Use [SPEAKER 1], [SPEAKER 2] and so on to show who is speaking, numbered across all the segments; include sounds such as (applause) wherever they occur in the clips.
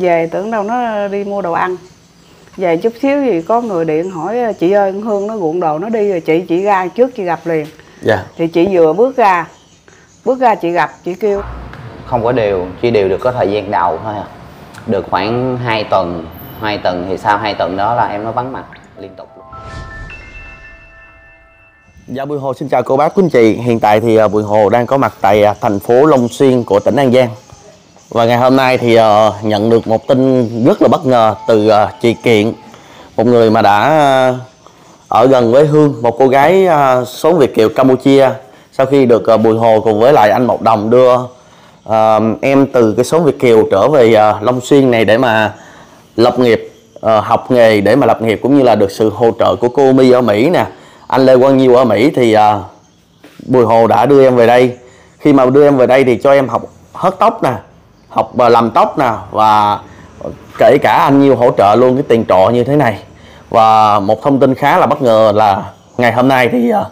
[SPEAKER 1] về tưởng đâu nó đi mua đồ ăn. Về chút xíu thì có người điện hỏi chị ơi hương nó ruộng đồ nó đi rồi chị chị ra trước chị gặp liền.
[SPEAKER 2] Dạ.
[SPEAKER 1] Thì chị vừa bước ra bước ra chị gặp chị kêu
[SPEAKER 3] không có đều chỉ đều được có thời gian đầu thôi à. Được khoảng 2 tuần hai tuần thì sau hai tuần đó là em nó vắng mặt liên tục luôn.
[SPEAKER 2] Dạ Bùi Hồ xin chào cô bác quý anh chị. Hiện tại thì à, Bùi Hồ đang có mặt tại à, thành phố Long Xuyên của tỉnh An Giang và ngày hôm nay thì uh, nhận được một tin rất là bất ngờ từ uh, chị Kiện Một người mà đã uh, ở gần với Hương Một cô gái uh, số Việt Kiều Campuchia. Sau khi được uh, Bùi Hồ cùng với lại anh Mộc Đồng đưa uh, em từ cái số Việt Kiều trở về uh, Long Xuyên này để mà lập nghiệp uh, học nghề để mà lập nghiệp cũng như là được sự hỗ trợ của cô My ở Mỹ nè. Anh Lê Quang Nhiêu ở Mỹ thì uh, Bùi Hồ đã đưa em về đây. Khi mà đưa em về đây thì cho em học hớt tóc nè học ờ, làm tóc nè và kể cả anh Nhiêu hỗ trợ luôn cái tiền trọ như thế này. Và một thông tin khá là bất ngờ là ngày hôm nay thì ờ,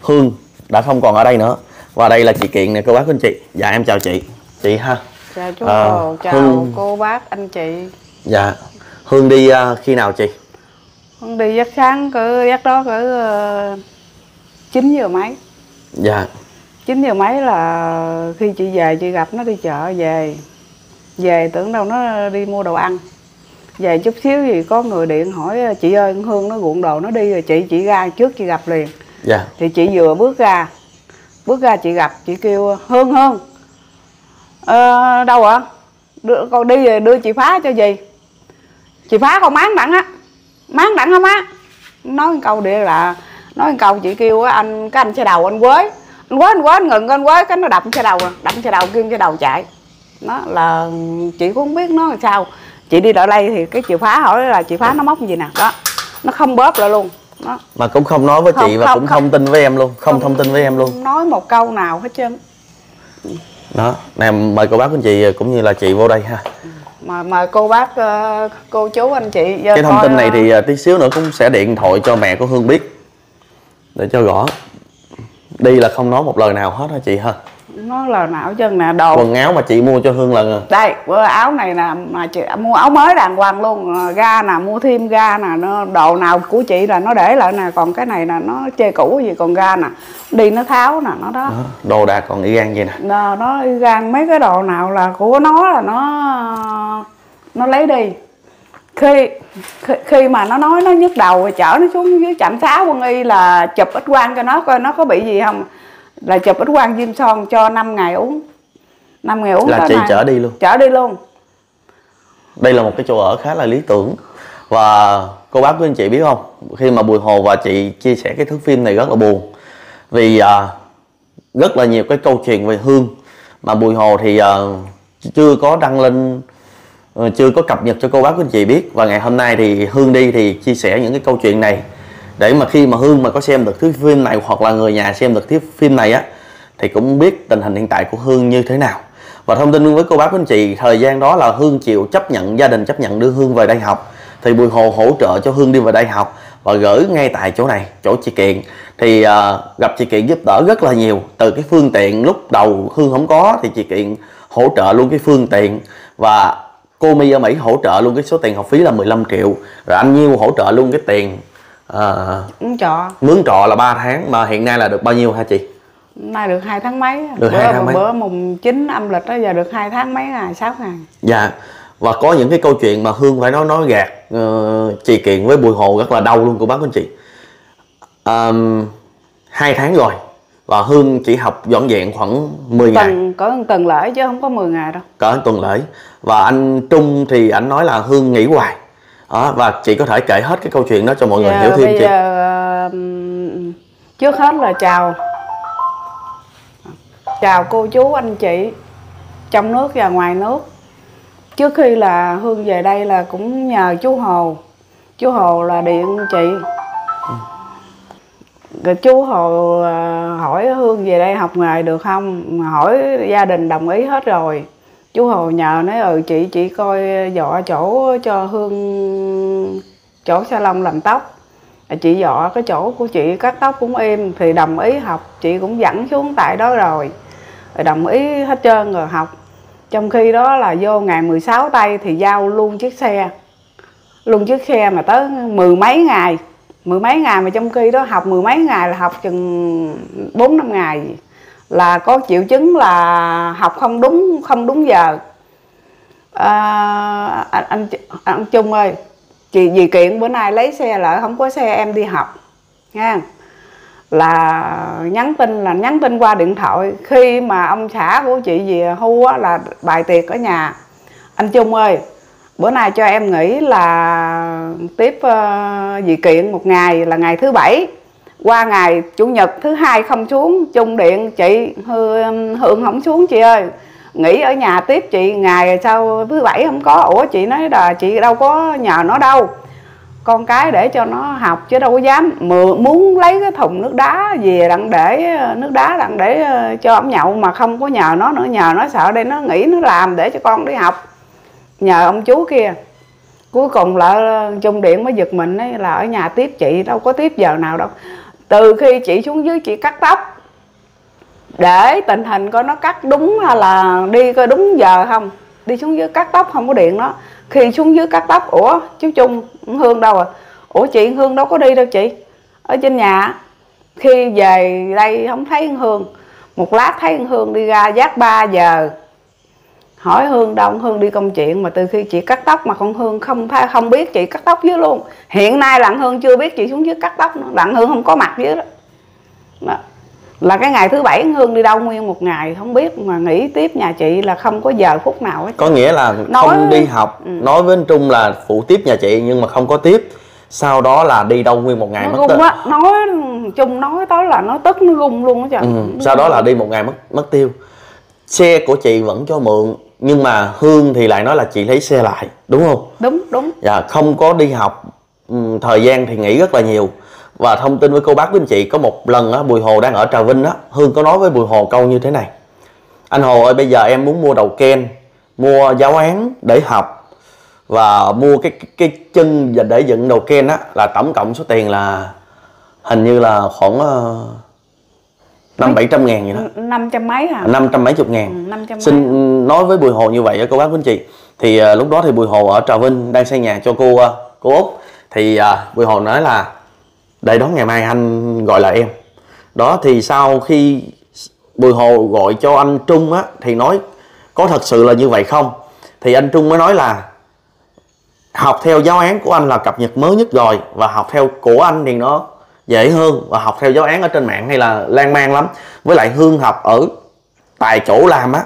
[SPEAKER 2] Hương đã không còn ở đây nữa. Và đây là chị Kiện nè cô bác anh chị. Dạ em chào chị. Chị ha.
[SPEAKER 1] Chào chú
[SPEAKER 2] Ờ,
[SPEAKER 1] Hồ chào
[SPEAKER 2] Hương-
[SPEAKER 1] cô bác anh chị.
[SPEAKER 2] Dạ. Hương đi ờ, khi nào chị?
[SPEAKER 1] Con đi giấc sáng cỡ giấc đó cỡ uh, 9 giờ mấy.
[SPEAKER 2] Dạ.
[SPEAKER 1] 9 giờ mấy là khi chị về chị gặp nó đi chợ về về tưởng đâu nó đi mua đồ ăn. Về chút xíu thì có người điện hỏi chị ơi con hương nó ruộng đồ nó đi rồi chị chị ra trước chị gặp liền.
[SPEAKER 2] Dạ.
[SPEAKER 1] Thì chị vừa bước ra bước ra chị gặp chị kêu hương hương. Ờ, đâu ạ? Đưa, con đi về đưa chị phá cho gì? Chị phá con máng đặng á máng đặng hả má nói câu địa là nói câu chị kêu á anh cái anh xe đầu anh quới anh quới anh quới anh ngừng anh quới cái nó đập xe đầu rồi đập xe đầu kêu xe đầu chạy nó là chị cũng không biết nó làm sao. Chị đi lại đây thì cái chị phá hỏi là chị phá nó móc gì nè. Đó nó không bóp lại luôn. Đó.
[SPEAKER 2] Mà cũng không nói với chị
[SPEAKER 1] Không,
[SPEAKER 2] và
[SPEAKER 1] không,
[SPEAKER 2] cũng
[SPEAKER 1] không.
[SPEAKER 2] thông tin với em luôn không thông tin với em luôn.
[SPEAKER 1] không nói một câu nào hết trơn.
[SPEAKER 2] Đó nè mời cô bác anh chị cũng như là chị vô đây ha.
[SPEAKER 1] Mà mời cô bác ờ, cô chú anh chị
[SPEAKER 2] cái thông tin này
[SPEAKER 1] ờ,
[SPEAKER 2] thì à, tí xíu nữa cũng sẽ điện thoại cho mẹ của hương biết. Để cho rõ đi là không nói một lời nào hết hả chị ha
[SPEAKER 1] nó là não chân nè đồ.
[SPEAKER 2] Quần áo mà chị mua cho hương là
[SPEAKER 1] đây bữa áo này nè mà chị mua áo mới đàng hoàng luôn. Ờ, ga nè mua thêm ga nè nó đồ nào của chị là nó để lại nè còn cái này là nó chê cũ gì còn ga nè đi nó tháo nè nó đó.
[SPEAKER 2] Đó, đồ đạc còn y gan vậy nè.
[SPEAKER 1] Nó, nó gan mấy cái đồ nào là của nó là nó nó lấy đi. Khi khi, khi mà nó nói nó nhức đầu rồi chở nó xuống dưới trạm xá quân y là chụp ít quang cho nó coi nó có bị gì không là chụp ít quang viêm son cho 5 ngày uống. 5 ngày uống
[SPEAKER 2] là chị
[SPEAKER 1] nay.
[SPEAKER 2] chở đi luôn.
[SPEAKER 1] Chở đi luôn.
[SPEAKER 2] Đây là một cái chỗ ở khá là lý tưởng. Và cô bác quý anh chị biết không? Khi mà bùi hồ và chị chia sẻ cái thước phim này rất là buồn. Vì à, rất là nhiều cái câu chuyện về hương. Mà bùi hồ thì à, chưa có đăng lên ờ, chưa có cập nhật cho cô bác quý anh chị biết. Và ngày hôm nay thì hương đi thì chia sẻ những cái câu chuyện này để mà khi mà hương mà có xem được thước phim này hoặc là người nhà xem được thước phim này á thì cũng biết tình hình hiện tại của hương như thế nào. Và thông tin với cô bác anh chị thời gian đó là hương chịu chấp nhận gia đình chấp nhận đưa hương về đây học. Thì bùi hồ hỗ trợ cho hương đi về đây học và gửi ngay tại chỗ này chỗ chị kiện. Thì uh, gặp chị kiện giúp đỡ rất là nhiều. Từ cái phương tiện lúc đầu hương không có thì chị kiện hỗ trợ luôn cái phương tiện. Và cô mi ở Mỹ hỗ trợ luôn cái số tiền học phí là 15 triệu. Rồi anh Nhiêu hỗ trợ luôn cái tiền à,
[SPEAKER 1] uống trọ.
[SPEAKER 2] Mướn trọ là 3 tháng mà hiện nay là được bao nhiêu hả chị?
[SPEAKER 1] Nay được hai tháng mấy.
[SPEAKER 2] Được
[SPEAKER 1] bữa,
[SPEAKER 2] hai tháng mấy.
[SPEAKER 1] bữa mùng 9 âm lịch đó giờ được hai tháng mấy ngày sáu ngày.
[SPEAKER 2] Dạ. Và có những cái câu chuyện mà Hương phải nói nói gạt ờ, chị Kiện với Bùi Hồ rất là đau luôn của bác anh chị. Ờm, hai tháng rồi và Hương chỉ học dọn dẹn khoảng 10 ngày.
[SPEAKER 1] Tuần có một tuần lễ chứ không có 10 ngày đâu.
[SPEAKER 2] Cỡ tuần lễ. Và anh Trung thì anh nói là Hương nghỉ hoài đó, và chị có thể kể hết cái câu chuyện đó cho mọi người
[SPEAKER 1] Giờ
[SPEAKER 2] hiểu thêm
[SPEAKER 1] bây
[SPEAKER 2] chị
[SPEAKER 1] giờ trước hết là chào. Chào cô chú anh chị trong nước và ngoài nước. Trước khi là hương về đây là cũng nhờ chú hồ. Chú hồ là điện chị. Rồi chú hồ à, hỏi hương về đây học nghề được không? Hỏi gia đình đồng ý hết rồi chú hồ nhờ nói ừ chị chị coi ờ, dọ chỗ cho hương, chỗ salon làm tóc. Chị dọ cái chỗ của chị, cắt tóc cũng im thì đồng ý học. Chị cũng dẫn xuống tại đó rồi. Rồi đồng ý hết trơn rồi học. Trong khi đó là vô ngày 16 tây thì giao luôn chiếc xe. Luôn chiếc xe mà tới mười mấy ngày. Mười mấy ngày mà trong khi đó học mười mấy ngày là học chừng bốn năm ngày gì là có triệu chứng là học không đúng không đúng giờ. À, anh, anh anh Trung ơi chị vì kiện bữa nay lấy xe lại không có xe em đi học nha. Là nhắn tin là nhắn tin qua điện thoại khi mà ông xã của chị về hưu á, là bài tiệc ở nhà. Anh Trung ơi bữa nay cho em nghỉ là tiếp ờ, uh, dị kiện một ngày là ngày thứ bảy qua ngày chủ nhật thứ hai không xuống chung điện chị hương, um, hương không xuống chị ơi. Nghỉ ở nhà tiếp chị ngày sau thứ bảy không có. Ủa chị nói là chị đâu có nhờ nó đâu. Con cái để cho nó học chứ đâu có dám. Muốn lấy cái thùng nước đá về đặng để uh, nước đá đặng để uh, cho ông nhậu mà không có nhờ nó nữa. Nhờ nó sợ đây nó nghĩ nó làm để cho con đi học. Nhờ ông chú kia. Cuối cùng là uh, chung điện mới giật mình ấy là ở nhà tiếp chị đâu có tiếp giờ nào đâu từ khi chị xuống dưới chị cắt tóc, để tình hình coi nó cắt đúng hay là đi coi đúng giờ không. Đi xuống dưới cắt tóc không có điện đó. Khi xuống dưới cắt tóc, ủa, chú trung, hương đâu à? Ủa, chị hương đâu có đi đâu chị? Ở trên nhà. Khi về đây không thấy hương. Một lát thấy hương đi ra giác 3 giờ hỏi hương đâu hương đi công chuyện mà từ khi chị cắt tóc mà con hương không không biết chị cắt tóc dưới luôn. Hiện nay lặng hương chưa biết chị xuống dưới cắt tóc nữa. Lặng hương không có mặt dưới đó, đó. là cái ngày thứ bảy hương đi đâu nguyên một ngày không biết mà nghỉ tiếp nhà chị là không có giờ phút nào hết.
[SPEAKER 2] Có nghĩa là nói... không đi học ừ. nói với anh trung là phụ tiếp nhà chị nhưng mà không có tiếp. Sau đó là đi đâu nguyên một ngày
[SPEAKER 1] nó
[SPEAKER 2] mất
[SPEAKER 1] gung á nói chung nói tới là nó tức nó gung luôn á trời. Ừ.
[SPEAKER 2] sau đó là đi một ngày mất mất tiêu. Xe của chị vẫn cho mượn nhưng mà hương thì lại nói là chị lấy xe lại đúng không?
[SPEAKER 1] Đúng đúng.
[SPEAKER 2] Dạ không có đi học ừ, thời gian thì nghỉ rất là nhiều. Và thông tin với cô bác với anh chị có một lần á bùi hồ đang ở trà vinh á hương có nói với bùi hồ câu như thế này. Anh hồ ơi bây giờ em muốn mua đầu ken mua giáo án để học và mua cái cái, cái chân để dựng đầu ken á là tổng cộng số tiền là hình như là khoảng uh, năm bảy trăm ngàn vậy đó.
[SPEAKER 1] Năm trăm mấy hả?
[SPEAKER 2] Năm trăm mấy chục ngàn.
[SPEAKER 1] Ừ, 500
[SPEAKER 2] xin
[SPEAKER 1] mấy
[SPEAKER 2] nói với bùi hồ như vậy cô bác quý anh chị thì à, lúc đó thì bùi hồ ở trà vinh đang xây nhà cho cô à, cô út. Thì à, bùi hồ nói là đây đó ngày mai anh gọi là em. Đó thì sau khi bùi hồ gọi cho anh trung á thì nói có thật sự là như vậy không? Thì anh trung mới nói là học theo giáo án của anh là cập nhật mới nhất rồi và học theo của anh thì nó dễ hơn và học theo giáo án ở trên mạng hay là lan man lắm. Với lại hương học ở tại chỗ làm á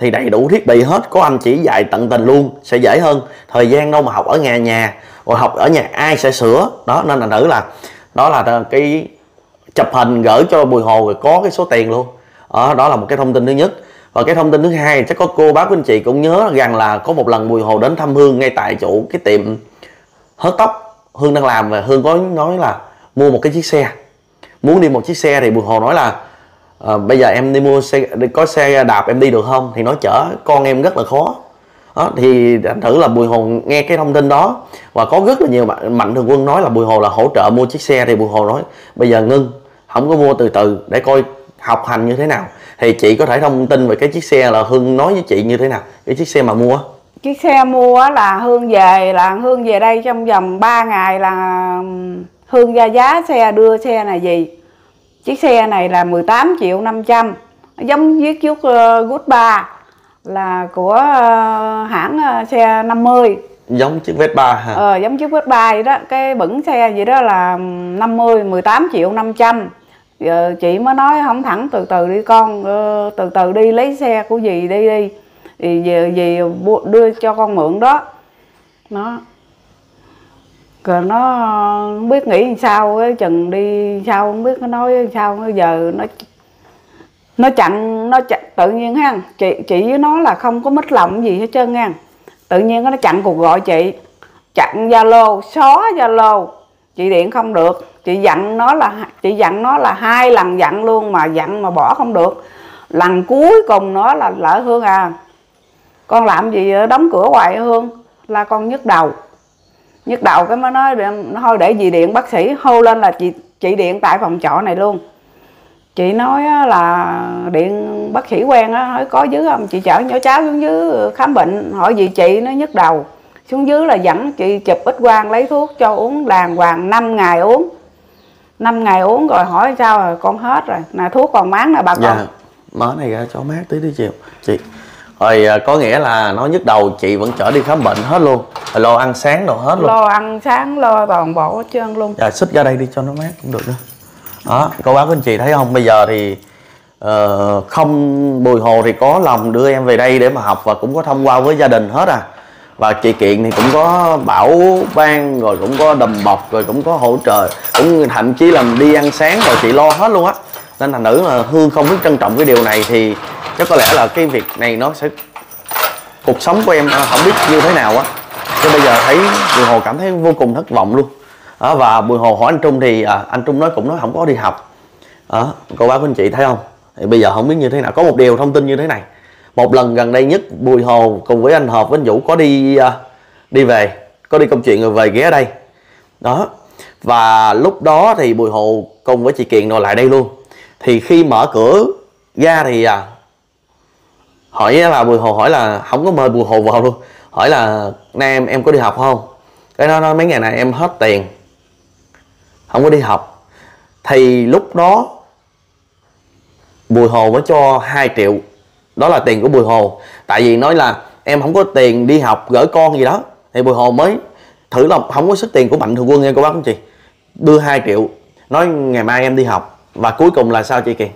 [SPEAKER 2] thì đầy đủ thiết bị hết có anh chỉ dạy tận tình luôn sẽ dễ hơn. Thời gian đâu mà học ở nhà nhà rồi học ở nhà ai sẽ sửa. Đó nên là nữ là đó là cái chụp hình gửi cho bùi hồ rồi có cái số tiền luôn. Đó, đó là một cái thông tin thứ nhất. Và cái thông tin thứ hai chắc có cô bác anh chị cũng nhớ rằng là có một lần bùi hồ đến thăm hương ngay tại chỗ cái tiệm hớt tóc hương đang làm. Và hương có nói là mua một cái chiếc xe. Muốn đi một chiếc xe thì bùi hồ nói là à, bây giờ em đi mua xe có xe đạp em đi được không? Thì nói chở con em rất là khó. Đó, thì anh thử là bùi hồ nghe cái thông tin đó và có rất là nhiều mạnh, mạnh thường quân nói là bùi hồ là hỗ trợ mua chiếc xe thì bùi hồ nói bây giờ ngưng không có mua từ từ để coi học hành như thế nào. Thì chị có thể thông tin về cái chiếc xe là hương nói với chị như thế nào cái chiếc xe mà mua?
[SPEAKER 1] Chiếc xe mua là hương về là hương về đây trong vòng 3 ngày là hương ra giá xe đưa xe này gì chiếc xe này là 18 triệu 500 giống viết chút uh, good 3 là của uh, hãng uh, xe 50
[SPEAKER 2] giống chiếc Vespa hả?
[SPEAKER 1] Ờ giống chiếc Vespa vậy đó, cái bẩn xe vậy đó là 50 18 triệu 500 giờ chị mới nói không thẳng từ từ đi con ờ, từ từ đi lấy xe của dì đi đi. Thì về dì đưa cho con mượn đó. Nó rồi nó không biết nghĩ làm sao ấy, chừng đi sao không biết nó nói sao bây giờ nó nó chặn nó chặn tự nhiên ha chị chị với nó là không có mất lòng gì hết trơn nha. Tự nhiên nó chặn cuộc gọi chị chặn zalo xóa zalo. Chị điện không được chị dặn nó là chị dặn nó là hai lần dặn luôn mà dặn mà bỏ không được. Lần cuối cùng nó là lỡ hương à. Con làm gì đóng cửa hoài hương là con nhức đầu nhức đầu cái mới nói thôi để gì điện, bác sĩ hô lên là chị chị điện tại phòng trọ này luôn. Chị nói là điện, bác sĩ quen á, nói có dưới không? Chị chở nhỏ cháu xuống dưới ừ, khám bệnh. Hỏi gì chị, nó nhức đầu. Xuống dưới là dẫn chị chụp ít quang lấy thuốc cho uống, đàng hoàng 5 ngày uống. 5 ngày uống rồi hỏi sao rồi, con hết rồi. Là thuốc còn bán nè bà con.
[SPEAKER 2] Dạ mở này ra cho mát tí đi chiều chị rồi à, có nghĩa là nó nhức đầu chị vẫn chở đi khám bệnh hết luôn. Rồi lo ăn sáng đồ hết luôn.
[SPEAKER 1] Lo ăn sáng lo toàn bộ hết trơn luôn.
[SPEAKER 2] Dạ xích ra đây đi cho nó mát cũng được nữa đó cô bác anh chị thấy không? Bây giờ thì ờ, không bùi hồ thì có lòng đưa em về đây để mà học và cũng có thông qua với gia đình hết à. Và chị kiện thì cũng có bảo ban rồi cũng có đùm bọc rồi cũng có hỗ trợ cũng thậm chí là đi ăn sáng rồi chị lo hết luôn á nên thành nữ là hương không biết trân trọng cái điều này thì chắc có lẽ là cái việc này nó sẽ cuộc sống của em à, không biết như thế nào á. Cho bây giờ thấy bùi hồ cảm thấy vô cùng thất vọng luôn. Đó, và bùi hồ hỏi anh trung thì à, anh trung nói cũng nói không có đi học. Đó, cô bác anh chị thấy không? Thì bây giờ không biết như thế nào. Có một điều thông tin như thế này. Một lần gần đây nhất bùi hồ cùng với anh hợp với anh vũ có đi à, đi về có đi công chuyện rồi về ghé đây. Đó và lúc đó thì bùi hồ cùng với chị kiện rồi lại đây luôn thì khi mở cửa ra thì à, hỏi là bùi hồ hỏi là không có mời bùi hồ vào luôn. Hỏi là nay em em có đi học không? Cái nó nói mấy ngày này em hết tiền không có đi học. Thì lúc đó bùi hồ mới cho 2 triệu đó là tiền của bùi hồ. Tại vì nói là em không có tiền đi học gửi con gì đó. Thì bùi hồ mới thử lòng không có sức tiền của mạnh thường quân nha cô bác anh chị? Đưa 2 triệu nói ngày mai em đi học và cuối cùng là sao chị kiền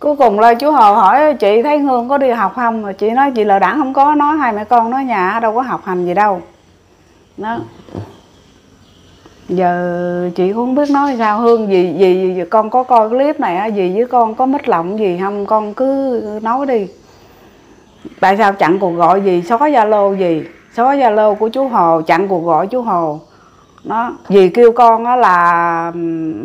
[SPEAKER 1] cuối cùng là chú hồ hỏi chị thấy hương có đi học không? Rồi chị nói chị lờ đảng không có nói hai mẹ con nói nhà đâu có học hành gì đâu. Đó. Giờ chị cũng không biết nói sao. Hương gì gì, gì con có coi clip này gì với con có mít lòng gì không con cứ nói đi. Tại sao chặn cuộc gọi gì? Xóa zalo gì? Xóa zalo của chú hồ chặn cuộc gọi chú hồ nó dì kêu con á là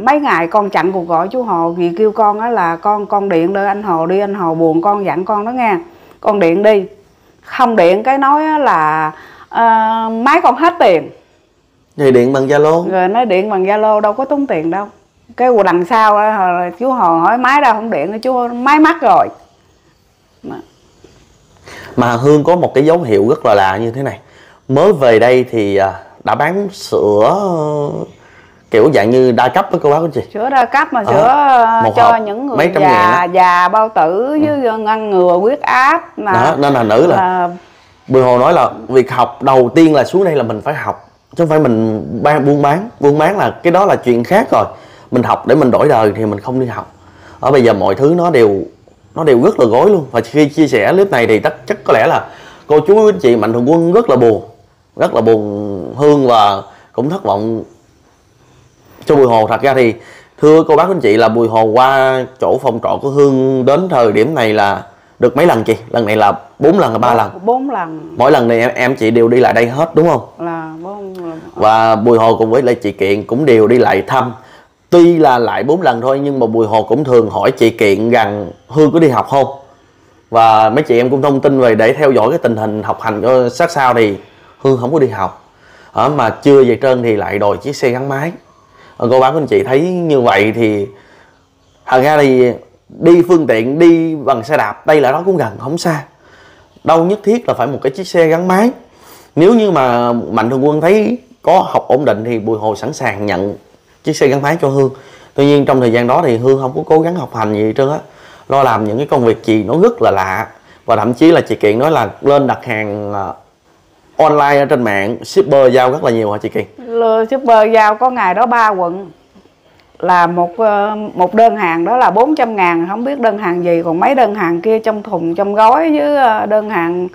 [SPEAKER 1] mấy ngày con chặn cuộc gọi chú hồ dì kêu con á là con con điện đưa anh hồ đi anh hồ buồn con dặn con đó nghe. Con điện đi. Không điện cái nói á là uh, máy con hết tiền.
[SPEAKER 2] Thì điện bằng zalo?
[SPEAKER 1] Rồi nói điện bằng zalo đâu có tốn tiền đâu. Cái đằng sau chú hồ hỏi máy đâu không điện chú máy mắc rồi. Đó.
[SPEAKER 2] mà hương có một cái dấu hiệu rất là lạ như thế này. Mới về đây thì à, đã bán sữa kiểu dạng như đa cấp với cô bác anh chị
[SPEAKER 1] sữa đa cấp mà
[SPEAKER 2] Ờ,
[SPEAKER 1] sữa
[SPEAKER 2] một
[SPEAKER 1] cho những người
[SPEAKER 2] mấy trăm
[SPEAKER 1] già già bao tử với ngăn ngừa huyết áp mà
[SPEAKER 2] đó nên là nữ là
[SPEAKER 1] là
[SPEAKER 2] bùi hồ nói là việc học đầu tiên là xuống đây là mình phải học chứ không phải mình ban buôn bán. Buôn bán là cái đó là chuyện khác rồi. Mình học để mình đổi đời thì mình không đi học. Ở bây giờ mọi thứ nó đều nó đều rất là gối luôn. Và khi chia sẻ clip này thì tất chắc có lẽ là cô chú anh chị mạnh thường quân rất là buồn rất là buồn hương và cũng thất vọng cho bùi hồ. Thật ra thì thưa cô bác anh chị là bùi hồ qua chỗ phòng trọ của hương đến thời điểm này là được mấy lần chị? Lần này là bốn lần hay ba lần?
[SPEAKER 1] bốn lần.
[SPEAKER 2] Mỗi lần này em, em chị đều đi lại đây hết đúng không?
[SPEAKER 1] Là bốn lần.
[SPEAKER 2] và bùi hồ cùng với lại chị kiện cũng đều đi lại thăm. Tuy là lại bốn lần thôi nhưng mà bùi hồ cũng thường hỏi chị kiện rằng hương có đi học không? Và mấy chị em cũng thông tin về để theo dõi cái tình hình học hành cho sát sao thì hương không có đi học. Ở mà chưa về trơn thì lại đòi chiếc xe gắn máy. Ờ, cô bác anh chị thấy như vậy thì thật ra thì đi phương tiện, đi bằng xe đạp, đây là đó cũng gần, không xa. Đâu nhất thiết là phải một cái chiếc xe gắn máy. Nếu như mà mạnh thường quân thấy có học ổn định thì bùi hồ sẵn sàng nhận chiếc xe gắn máy cho hương. Tuy nhiên trong thời gian đó thì hương không có cố gắng học hành gì hết trơn á. Lo làm những cái công việc gì nó rất là lạ. Và thậm chí là chị kiện nói là lên đặt hàng ờ, online ở trên mạng shipper giao rất là nhiều hả chị kiện
[SPEAKER 1] Lừa super giao có ngày đó ba quận. Là một ờ, một đơn hàng đó là 400 ngàn không biết đơn hàng gì còn mấy đơn hàng kia trong thùng trong gói với ờ, đơn hàng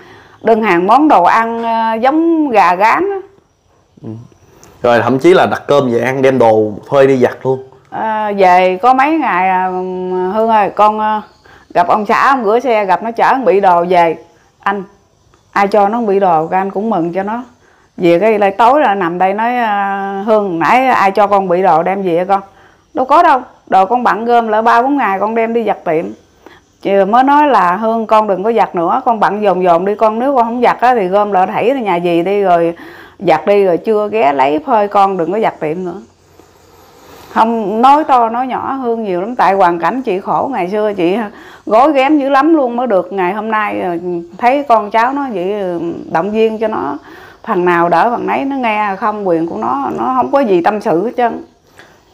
[SPEAKER 1] đơn hàng món đồ ăn ờ, giống gà gán á.
[SPEAKER 2] rồi thậm chí là đặt cơm về ăn đem đồ thuê đi giặt luôn.
[SPEAKER 1] À, về có mấy ngày Hương ơi con gặp ông xã ông gửi xe gặp nó chở bị đồ về. Anh ai cho nó bị đồ gan anh cũng mừng cho nó. Về cái lại tối là nằm đây nói à, Hương nãy ai cho con bị đồ đem về con? Đâu có đâu đồ con bận gom lại ba bốn ngày con đem đi giặt tiệm. Chị mới nói là Hương con đừng có giặt nữa con bận dồn dồn đi con nếu con không giặt á, thì gom lại thảy nhà gì đi rồi giặt đi rồi chưa ghé lấy phơi con đừng có giặt tiệm nữa không, nói to, nói nhỏ, hương nhiều lắm. Tại hoàn cảnh chị khổ, ngày xưa chị gói ghém dữ lắm luôn mới được. Ngày hôm nay ờ, thấy con cháu nó vậy ờ, động viên cho nó phần nào đỡ phần nấy, nó nghe không, quyền của nó nó không có gì tâm sự hết trơn.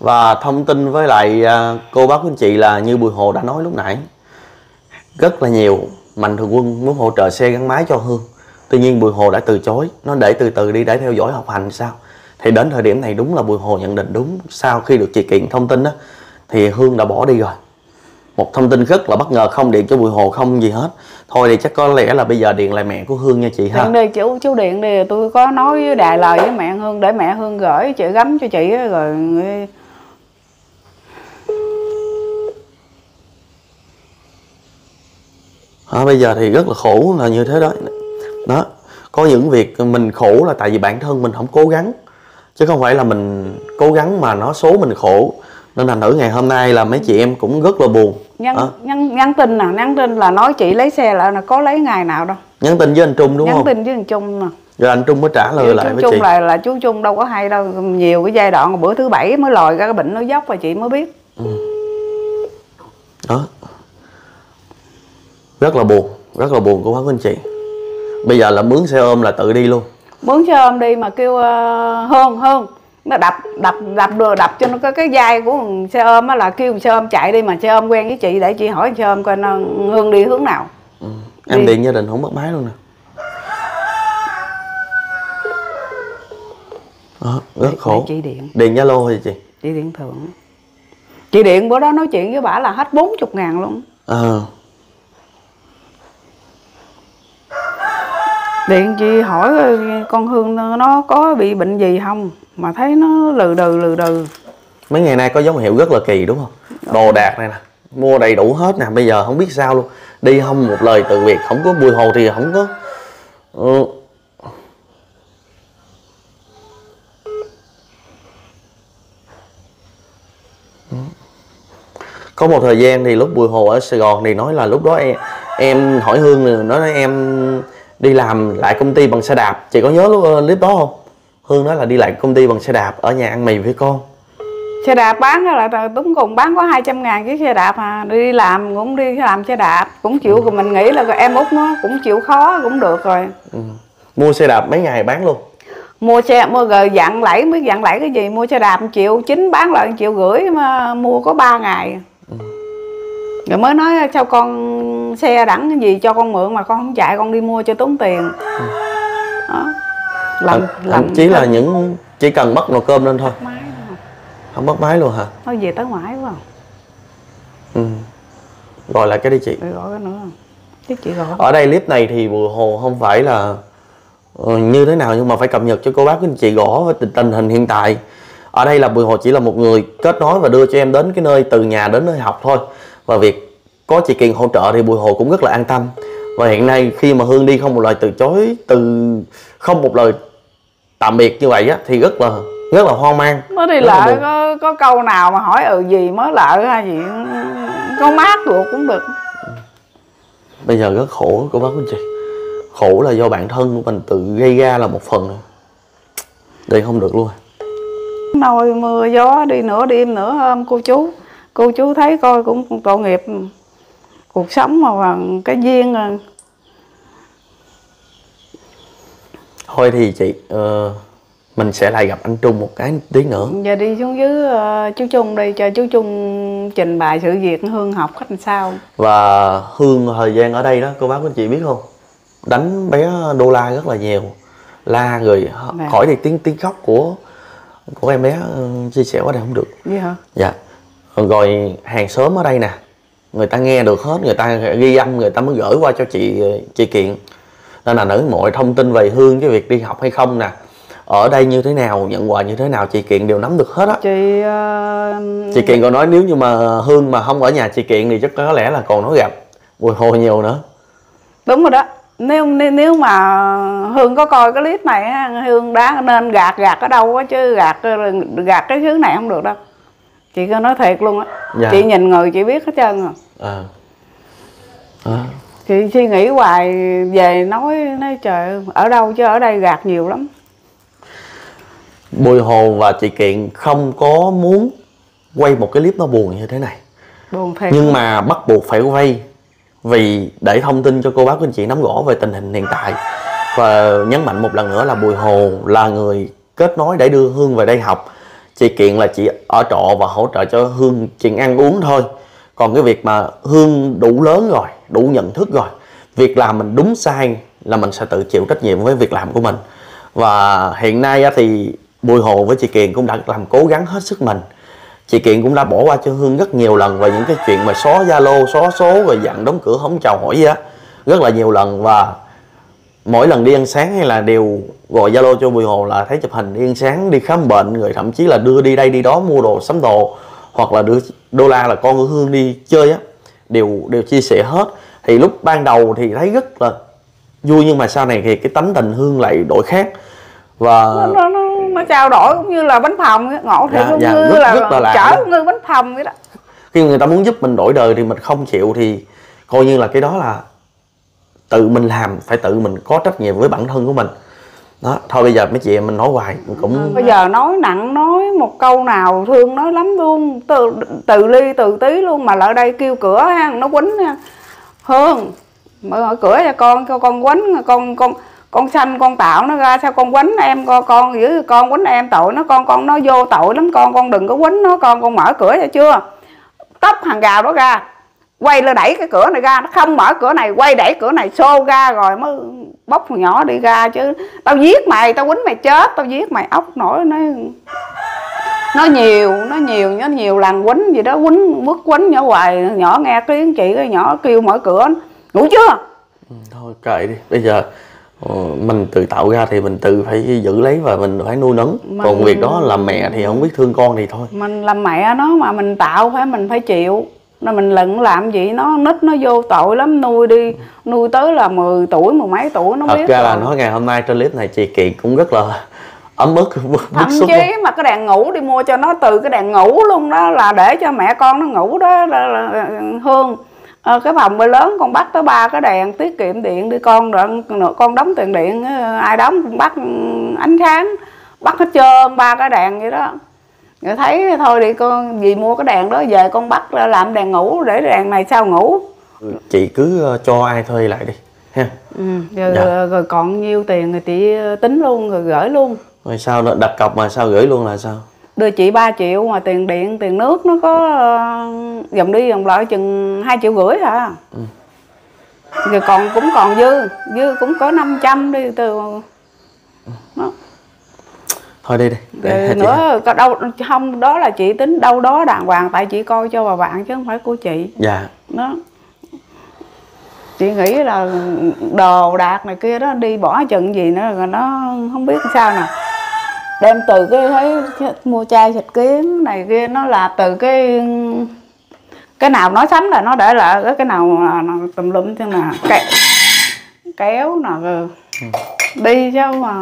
[SPEAKER 2] Và thông tin với lại ờ, cô bác của anh chị là như Bùi Hồ đã nói lúc nãy, rất là nhiều mạnh thường quân muốn hỗ trợ xe gắn máy cho Hương. Tuy nhiên Bùi Hồ đã từ chối, nó để từ từ đi, để theo dõi học hành sao? Thì đến thời điểm này đúng là Bùi Hồ nhận định đúng. Sau khi được chị kiện thông tin đó thì Hương đã bỏ đi rồi. Một thông tin rất là bất ngờ không điện cho Bùi Hồ không gì hết. Thôi thì chắc có lẽ là bây giờ điện lại mẹ của Hương nha chị ha.
[SPEAKER 1] Điện đi chú chú điện đi tôi có nói với đại lời với mẹ hương để mẹ hương gửi chị gắm cho chị rồi
[SPEAKER 2] đó, bây giờ thì rất là khổ là như thế đó. Đó có những việc mình khổ là tại vì bản thân mình không cố gắng chứ không phải là mình cố gắng mà nó số mình khổ. Nên thành thử ngày hôm nay là mấy chị em cũng rất là buồn.
[SPEAKER 1] Nhắn
[SPEAKER 2] Đó.
[SPEAKER 1] nhắn nhắn tin nè nhắn tin là nói chị lấy xe lại là có lấy ngày nào đâu.
[SPEAKER 2] Nhắn tin với anh Trung đúng
[SPEAKER 1] nhắn
[SPEAKER 2] không?
[SPEAKER 1] tin với thằng Trung nè
[SPEAKER 2] rồi anh Trung mới trả lời
[SPEAKER 1] Với
[SPEAKER 2] lại
[SPEAKER 1] chú
[SPEAKER 2] với
[SPEAKER 1] Trung
[SPEAKER 2] chị
[SPEAKER 1] là là chú Trung đâu có hay đâu. Nhiều cái giai đoạn bữa thứ bảy mới lòi ra cái bệnh nó dốc và chị mới biết.
[SPEAKER 2] Đó. Rất là buồn rất là buồn của bác anh chị. Bây giờ là mướn xe ôm là tự đi luôn
[SPEAKER 1] muốn cho ôm đi mà kêu uh, hương hương nó đập đập đập đập, đập cho nó có cái vai của xe ôm á là kêu xe ôm chạy đi mà xe ôm quen với chị để chị hỏi xe ôm coi nó hương đi hướng nào.
[SPEAKER 2] Em
[SPEAKER 1] Đi.
[SPEAKER 2] điện gia đình không mất máy luôn nè. Đó, rất
[SPEAKER 1] Để-
[SPEAKER 2] khổ.
[SPEAKER 1] chị điện.
[SPEAKER 2] Điện zalo thì chị?
[SPEAKER 1] Chị điện thường chị điện bữa đó nói chuyện với bà là hết 40 ngàn luôn.
[SPEAKER 2] Ờ
[SPEAKER 1] điện chị hỏi con hương nó- nó có bị bệnh gì không? Mà thấy nó lừ đừ lừ đừ.
[SPEAKER 2] Mấy ngày nay có dấu hiệu rất là kỳ đúng không? Đồ đạc này nè mua đầy đủ hết nè bây giờ không biết sao luôn. Đi không một lời từ biệt không có bùi hồ thì không có ừ. có một thời gian thì lúc bùi hồ ở sài gòn thì nói là lúc đó em em hỏi hương thì nói em đi làm lại công ty bằng xe đạp. Chị có nhớ lúc ờ, clip đó không? Hương nói là đi lại công ty bằng xe đạp ở nhà ăn mì với con
[SPEAKER 1] xe đạp bán là đúng cùng bán có 200 ngàn chiếc xe đạp à đi làm cũng đi làm xe đạp cũng chịu rồi mình nghĩ là em út nó cũng chịu khó cũng được rồi.
[SPEAKER 2] Ừ. mua xe đạp mấy ngày bán luôn?
[SPEAKER 1] Mua xe mua rồi dặn lẫy mới dặn lẫy cái gì? Mua xe đạp một triệu chín bán lại một triệu rưỡi mà mua có 3 ngày rồi mới nói sao con xe đẳng cái gì cho con mượn mà con không chạy con đi mua cho tốn tiền. Đó. Làm
[SPEAKER 2] thậm,
[SPEAKER 1] làm
[SPEAKER 2] chí là những chỉ cần mất nồi cơm lên thôi.
[SPEAKER 1] Máy thôi.
[SPEAKER 2] không mất máy luôn hả?
[SPEAKER 1] Thôi về tới ngoại quá
[SPEAKER 2] ừ. gọi lại cái đi chị.
[SPEAKER 1] Gọi cái nữa. Chứ chị gọi.
[SPEAKER 2] Ở đây clip này thì bùi hồ không phải là ờ, như thế nào nhưng mà phải cập nhật cho cô bác anh chị gõ tình, tình hình hiện tại. Ở đây là bùi hồ chỉ là một người kết nối và đưa cho em đến cái nơi từ nhà đến nơi học thôi và việc có chị Kiền hỗ trợ thì bùi hồ cũng rất là an tâm. Và hiện nay khi mà hương đi không một lời từ chối từ không một lời tạm biệt như vậy á thì rất là rất là hoang mang.
[SPEAKER 1] Mới đi lại có, có câu nào mà hỏi ừ gì mới lợi hay gì có mát ruột cũng được.
[SPEAKER 2] Bây giờ rất khổ cô bác anh chị khổ là do bản thân của mình tự gây ra là một phần rồi. đây không được luôn.
[SPEAKER 1] Nôi mưa gió đi nửa đêm nửa hôm cô chú cô chú thấy coi cũng tội nghiệp. Cuộc sống mà bằng cái duyên à.
[SPEAKER 2] thôi thì chị ờ, mình sẽ lại gặp anh Trung một cái tí nữa.
[SPEAKER 1] Giờ đi xuống dưới ờ, chú Trung đi cho chú Trung trình bày sự việc Hương học cách làm sao.
[SPEAKER 2] Và Hương thời gian ở đây đó cô bác anh chị biết không? Đánh bé đô la rất là nhiều. La rồi
[SPEAKER 1] Dạ.
[SPEAKER 2] khỏi thì tiếng tiếng khóc của của em bé ờ, chia sẻ qua đây không được.
[SPEAKER 1] Gì hả?
[SPEAKER 2] Dạ rồi hàng xóm ở đây nè. Người ta nghe được hết người ta ghi âm người ta mới gửi qua cho chị chị kiện. Nên là nữ mọi thông tin về hương cái việc đi học hay không nè. Ở đây như thế nào nhận quà như thế nào chị kiện đều nắm được hết á.
[SPEAKER 1] Chị ờ,
[SPEAKER 2] chị kiện còn nói nếu như mà hương mà không ở nhà chị kiện thì chắc có lẽ là còn nói gặp bùi hồ nhiều nữa.
[SPEAKER 1] Đúng rồi đó. Nếu nếu, nếu mà Hương có coi cái clip này Hương đã nên gạt gạt ở đâu á chứ gạt gạt cái thứ này không được đâu chị có nói thiệt luôn á.
[SPEAKER 2] Dạ.
[SPEAKER 1] chị nhìn người chị biết hết trơn rồi
[SPEAKER 2] à. Đó.
[SPEAKER 1] chị suy nghĩ hoài về nói nói trời ở đâu chứ ở đây gạt nhiều lắm.
[SPEAKER 2] Bùi Hồ và chị Kiện không có muốn quay một cái clip nó buồn như thế này.
[SPEAKER 1] Buồn thiệt.
[SPEAKER 2] Nhưng mà bắt buộc phải quay vì để thông tin cho cô bác anh chị nắm rõ về tình hình hiện tại. Và nhấn mạnh một lần nữa là Bùi Hồ là người kết nối để đưa Hương về đây học chị Kiện là chị ở trọ và hỗ trợ cho Hương chuyện ăn uống thôi. Còn cái việc mà Hương đủ lớn rồi đủ nhận thức rồi việc làm mình đúng sai là mình sẽ tự chịu trách nhiệm với việc làm của mình. Và hiện nay thì Bùi Hồ với chị Kiền cũng đã làm cố gắng hết sức mình. Chị Kiện cũng đã bỏ qua cho Hương rất nhiều lần về những cái chuyện mà xóa Zalo, xóa số rồi dặn đóng cửa không chào hỏi gì á. Rất là nhiều lần và mỗi lần đi ăn sáng hay là đều gọi Zalo cho Bùi Hồ là thấy chụp hình đi ăn sáng đi khám bệnh rồi thậm chí là đưa đi đây đi đó mua đồ sắm đồ hoặc là đưa đô la là con của Hương đi chơi á đều đều chia sẻ hết. Thì lúc ban đầu thì thấy rất là vui nhưng mà sau này thì cái tánh tình Hương lại đổi khác. Và
[SPEAKER 1] nó, nó, nó, trao đổi cũng như là bánh phòng ấy, ngộ thì
[SPEAKER 2] Dạ,
[SPEAKER 1] cũng
[SPEAKER 2] dạ,
[SPEAKER 1] như
[SPEAKER 2] rất-
[SPEAKER 1] là,
[SPEAKER 2] rất là
[SPEAKER 1] chở như bánh phòng vậy đó.
[SPEAKER 2] Khi người ta muốn giúp mình đổi đời thì mình không chịu thì coi như là cái đó là tự mình làm, phải tự mình có trách nhiệm với bản thân của mình. Đó, thôi bây giờ mấy chị em mình nói hoài cũng
[SPEAKER 1] bây giờ nói nặng, nói một câu nào thương nói lắm luôn, từ từ ly, từ tí luôn mà lại đây kêu cửa ha, nó quýnh ha. Hương, mở cửa cho con cho con quýnh con con con sanh, con tạo nó ra, sao con quýnh em, con con giữ, con quýnh em, tội nó, con con nó vô tội lắm, con con đừng có quýnh nó, con con mở cửa cho chưa? Tóc hàng gà đó ra quay lên đẩy cái cửa này ra nó không mở cửa này quay đẩy cửa này xô ra rồi mới bóc thằng nhỏ đi ra chứ. Tao giết mày tao quýnh mày chết tao giết mày ốc nổi nó nó nhiều nó nhiều nó nhiều lần quýnh gì đó quýnh bước quýnh nhỏ hoài. Nhỏ nghe tiếng chị cái nhỏ kêu mở cửa ngủ chưa?
[SPEAKER 2] Ừ, thôi kệ đi bây giờ ờ, mình tự tạo ra thì mình tự phải giữ lấy và mình phải nuôi nấng. Còn việc đó làm mẹ thì không biết thương con thì thôi.
[SPEAKER 1] Mình làm mẹ nó mà mình tạo phải mình phải chịu nó mình lận làm gì nó nít nó vô tội lắm nuôi đi nuôi tới là 10 tuổi mười mấy tuổi nó
[SPEAKER 2] thật
[SPEAKER 1] biết
[SPEAKER 2] ra là nói ngày hôm nay trên clip này chị Kiện cũng rất là ấm ức bức
[SPEAKER 1] thậm chí mà cái đèn ngủ đi mua cho nó từ cái đèn ngủ luôn đó là để cho mẹ con nó ngủ đó là, là, hương. Ờ, cái phòng bơi lớn con bắt tới ba cái đèn tiết kiệm điện đi con rồi con đóng tiền điện ờ, ai đóng cũng bắt ừ, ánh sáng bắt hết trơn ba cái đèn vậy đó rồi thấy thôi đi con gì mua cái đèn đó về con bắt ra làm đèn ngủ để đèn này sao ngủ?
[SPEAKER 2] Chị cứ ờ, cho ai thuê lại đi ha.
[SPEAKER 1] Ừ, rồi,
[SPEAKER 2] Dạ.
[SPEAKER 1] rồi còn nhiêu tiền thì chị tính luôn rồi gửi luôn.
[SPEAKER 2] Rồi sao nữa đặt cọc mà sao gửi luôn là sao?
[SPEAKER 1] Đưa chị 3 triệu mà tiền điện tiền nước nó có uh, dòng đi dòng lại chừng 2 triệu rưỡi hả? Rồi còn cũng còn dư dư cũng có 500 đi từ.
[SPEAKER 2] Thôi đi đi. Để
[SPEAKER 1] nữa có đâu không đó là chị tính đâu đó đàng hoàng tại chị coi cho bà bạn chứ không phải của chị.
[SPEAKER 2] Dạ.
[SPEAKER 1] Đó. Chị nghĩ là đồ đạc này kia đó đi bỏ chừng gì nữa rồi nó không biết sao nè. Đem từ cái thấy mua chai xịt kiến này kia nó là từ cái cái nào nói sắm là nó để lại cái cái nào là nó tùm lum chứ mà. Kéo, kéo nè rồi đi chứ mà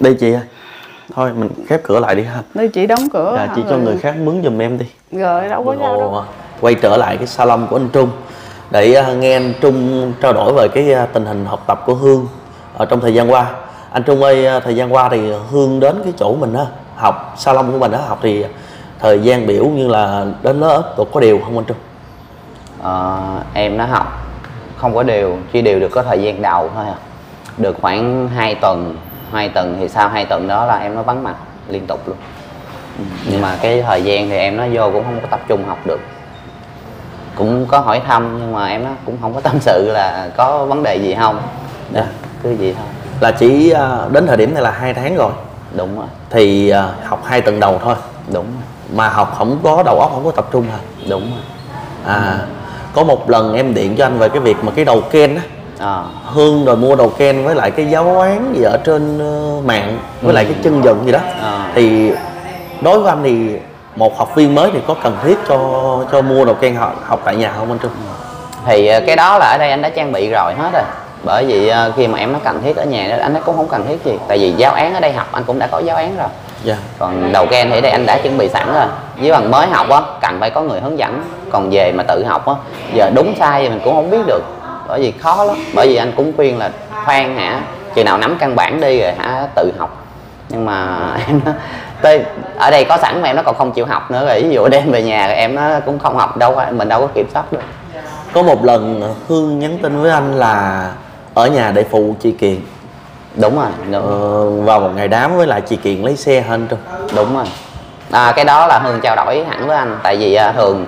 [SPEAKER 2] đi chị ơi. Thôi mình khép cửa lại đi ha.
[SPEAKER 1] Đi chị đóng cửa
[SPEAKER 2] dạ
[SPEAKER 1] hả?
[SPEAKER 2] chị cho người khác mướn giùm em đi.
[SPEAKER 1] Rồi đâu có sao đâu.
[SPEAKER 2] quay trở lại cái salon của anh Trung để à, nghe anh Trung trao đổi về cái à, tình hình học tập của Hương ở trong thời gian qua. Anh Trung ơi à, thời gian qua thì Hương đến cái chỗ mình á học salon của mình á học thì thời gian biểu như là đến lớp tụt có điều không anh Trung?
[SPEAKER 3] Ờ, em nó học không có đều chỉ đều được có thời gian đầu thôi à. được khoảng 2 tuần hai tuần thì sau hai tuần đó là em nó vắng mặt liên tục luôn. Ừ, nhưng mà cái thời gian thì em nó vô cũng không có tập trung học được. Cũng có hỏi thăm nhưng mà em nó cũng không có tâm sự là có vấn đề gì không.
[SPEAKER 2] Dạ.
[SPEAKER 3] cứ gì thôi.
[SPEAKER 2] Là chỉ à, đến thời điểm này là hai tháng rồi.
[SPEAKER 3] Đúng rồi.
[SPEAKER 2] Thì à, học hai tuần đầu thôi.
[SPEAKER 3] Đúng rồi.
[SPEAKER 2] Mà học không có đầu óc không có tập trung hả?
[SPEAKER 3] Đúng rồi.
[SPEAKER 2] À có một lần em điện cho anh về cái việc mà cái đầu ken á
[SPEAKER 3] à,
[SPEAKER 2] Hương rồi mua đầu ken với lại cái giáo án gì ở trên ờ, mạng với lại cái chân giận gì đó.
[SPEAKER 3] À.
[SPEAKER 2] thì đối với anh thì một học viên mới thì có cần thiết cho cho mua đầu ken học, học tại nhà không anh Trung?
[SPEAKER 3] thì ờ, cái đó là ở đây anh đã trang bị rồi hết rồi. Bởi vì ờ, khi mà em nó cần thiết ở nhà đó anh ấy cũng không cần thiết gì. Tại vì giáo án ở đây học anh cũng đã có giáo án rồi.
[SPEAKER 2] Dạ.
[SPEAKER 3] còn đầu ken thì đây anh đã chuẩn bị sẵn rồi. Với bằng mới học á cần phải có người hướng dẫn. Còn về mà tự học á giờ đúng sai thì mình cũng không biết được bởi vì khó lắm. Bởi vì anh cũng khuyên là khoan hả? Chừng nào nắm căn bản đi rồi hả? Tự học. Nhưng mà (laughs) em nó tới ở đây có sẵn mà em nó còn không chịu học nữa rồi. Ví dụ đem về nhà rồi em nó cũng không học đâu mình đâu có kiểm soát được.
[SPEAKER 2] Có một lần hương nhắn tin với anh là ở nhà để phụ chị kiện
[SPEAKER 3] đúng rồi đúng,
[SPEAKER 2] ờ, vào một ngày đám với lại chị kiện lấy xe hả anh trung
[SPEAKER 3] đúng rồi. À, cái đó là hương trao đổi hẳn với anh. Tại vì à, thường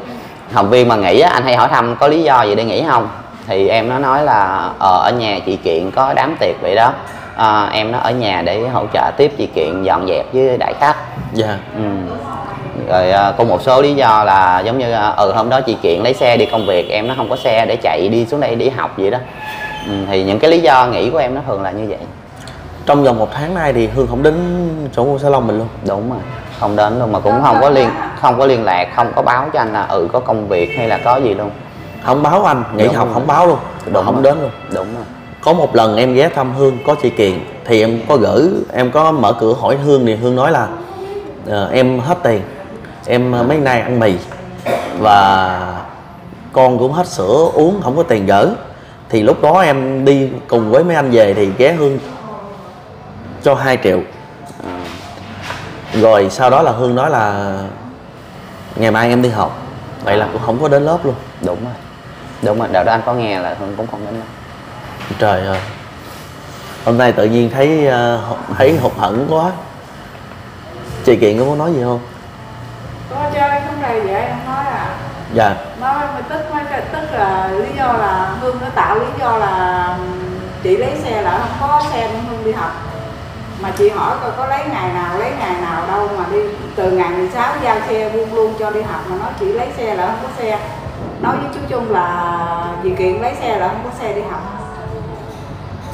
[SPEAKER 3] học viên mà nghỉ anh hay hỏi thăm có lý do gì để nghỉ không thì em nó nói là ờ, ở nhà chị kiện có đám tiệc vậy đó. À, em nó ở nhà để hỗ trợ tiếp chị kiện dọn dẹp với đại khách.
[SPEAKER 2] Dạ.
[SPEAKER 3] Ừ. Rồi à, có một số lý do là giống như à, ừ hôm đó chị kiện lấy xe đi công việc em nó không có xe để chạy đi xuống đây đi học vậy đó. Ừ, thì những cái lý do nghĩ của em nó thường là như vậy.
[SPEAKER 2] Trong vòng một tháng nay thì hương không đến chỗ salon mình luôn.
[SPEAKER 3] Đúng rồi không đến luôn mà cũng không có liên không có liên lạc không có báo cho anh là ừ có công việc hay là có gì luôn
[SPEAKER 2] không báo anh nghỉ
[SPEAKER 3] Đúng
[SPEAKER 2] học
[SPEAKER 3] rồi.
[SPEAKER 2] không báo luôn.
[SPEAKER 3] Đúng
[SPEAKER 2] không
[SPEAKER 3] rồi.
[SPEAKER 2] đến luôn.
[SPEAKER 3] Đúng rồi.
[SPEAKER 2] Có một lần em ghé thăm hương có chị kiện thì em có gửi em có mở cửa hỏi hương thì hương nói là "Ờ, em hết tiền em ờ, mấy nay ăn mì và con cũng hết sữa uống không có tiền gửi. Thì lúc đó em đi cùng với mấy anh về thì ghé hương cho 2 triệu. Rồi sau đó là hương nói là ngày mai em đi học. Vậy là cũng không có đến lớp luôn.
[SPEAKER 3] Đúng rồi đúng rồi đợt đó anh có nghe là hương cũng không đến đâu.
[SPEAKER 2] Trời ơi. Hôm nay tự nhiên thấy ờ, thấy hụt hẫng quá. Chị kiện có muốn nói gì không?
[SPEAKER 1] Có chơi không đây vậy em nói à.
[SPEAKER 2] Dạ.
[SPEAKER 1] Nói mới tức cái tức là lý do là hương nó tạo lý do là chị lấy xe là không có xe nên hương đi học. Mà chị hỏi coi có lấy ngày nào lấy ngày nào đâu mà đi từ ngày 16 giao xe luôn luôn cho đi học mà nói chị lấy xe là không có xe nói với chú Trung là dì kiện lấy xe là không có xe đi học.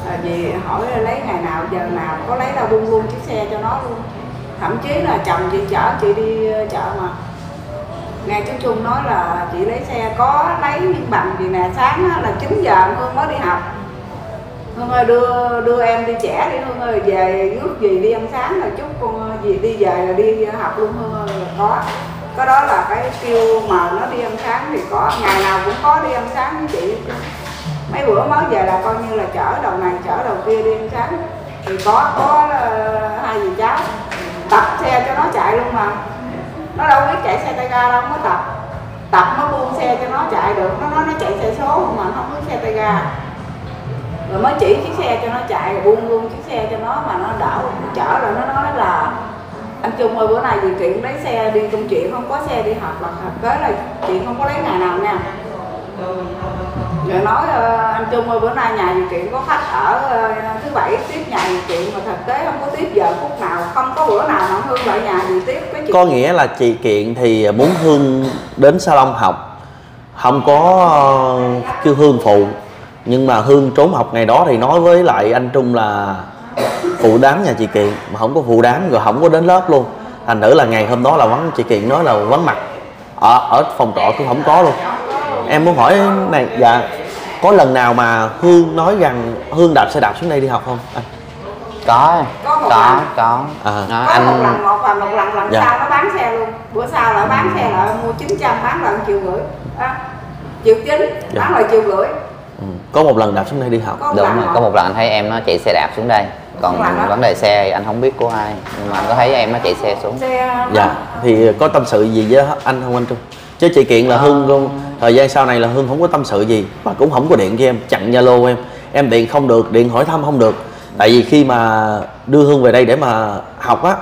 [SPEAKER 1] À, dì hỏi lấy ngày nào giờ nào có lấy đâu luôn luôn chiếc xe cho nó luôn. Thậm chí là chồng chị chở chị đi ờ, chợ mà. Nghe chú Trung nói là chị lấy xe có lấy nhưng bằng gì nè sáng là 9 giờ Hương mới đi học. Hương ơi đưa đưa em đi trẻ đi Hương ơi về rước gì đi ăn sáng là chút con ờ, gì đi về là đi học luôn Hương ơi là có có đó là cái kêu mà nó đi ăn sáng thì có ngày nào cũng có đi ăn sáng với chị. Mấy bữa mới về là coi như là chở đầu này chở đầu kia đi ăn sáng. Thì có có uh, hai dì cháu. Tập xe cho nó chạy luôn mà. Nó đâu biết chạy xe tay ga đâu nó tập. Tập nó buông xe cho nó chạy được. Nó nói nó chạy xe số mà nó không biết xe tay ga. Rồi mới chỉ chiếc xe cho nó chạy rồi buông luôn chiếc xe cho nó mà nó đỡ chở rồi nó nói là anh Trung ơi, bữa nay dì kiện lấy xe đi công chuyện, không có xe đi học, là thật kế là chị không có lấy ngày nào nha. Rồi nói ờ, anh Trung ơi, bữa nay nhà dì kiện có khách ở ờ, thứ bảy tiếp nhà dì kiện mà thực tế không có tiếp giờ phút nào, không có bữa nào mà hương lại nhà gì tiếp cái chuyện
[SPEAKER 2] có nghĩa là chị kiện thì muốn hương đến salon học. Không có ờ, kêu hương phụ. Nhưng mà hương trốn học ngày đó thì nói với lại anh trung là phụ đám nhà chị kiện mà không có phụ đám rồi không có đến lớp luôn. Thành thử là ngày hôm đó là vắng chị kiện nói là vắng mặt. Ở ở phòng trọ cũng không có luôn. Em muốn hỏi này dạ có lần nào mà hương nói rằng hương đạp xe đạp xuống đây đi học không? Anh?
[SPEAKER 3] Có
[SPEAKER 1] Có một
[SPEAKER 3] có
[SPEAKER 1] lần.
[SPEAKER 3] có.
[SPEAKER 2] À.
[SPEAKER 3] Đó,
[SPEAKER 1] có
[SPEAKER 3] anh
[SPEAKER 1] một lần một và một lần lần
[SPEAKER 2] Dạ.
[SPEAKER 1] sau nó bán xe luôn. Bữa sau lại bán xe lại mua 900 bán lại triệu rưỡi. À, triệu chín
[SPEAKER 2] Dạ.
[SPEAKER 1] bán lại triệu rưỡi.
[SPEAKER 2] Ừ. có một lần đạp xuống đây đi học.
[SPEAKER 1] Có một
[SPEAKER 3] đúng
[SPEAKER 1] lần
[SPEAKER 3] rồi có một lần anh thấy em nó chạy xe đạp xuống đây còn
[SPEAKER 1] đó.
[SPEAKER 3] vấn đề xe thì anh không biết của ai nhưng mà anh có thấy em nó chạy xe xuống.
[SPEAKER 1] Xe
[SPEAKER 2] dạ thì có tâm sự gì với anh không anh trung? Chứ chị kiện là hương không thời gian sau này là hương không có tâm sự gì và cũng không có điện cho em chặn zalo em. Em điện không được điện hỏi thăm không được. Tại vì khi mà đưa hương về đây để mà học á